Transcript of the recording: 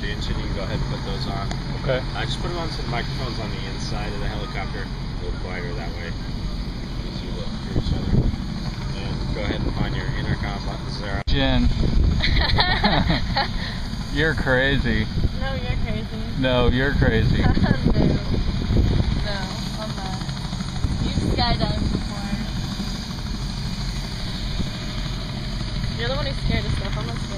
the engine, you can go ahead and put those on. Okay. I just put them on some microphone's on the inside of the helicopter. A little quieter that way. As you look for each other. And go ahead and find your intercom buttons there. Jen, you're crazy. no, you're crazy. No, you're crazy. no. I'm not. You've skydived before. You're the one who's scared of stuff. I'm.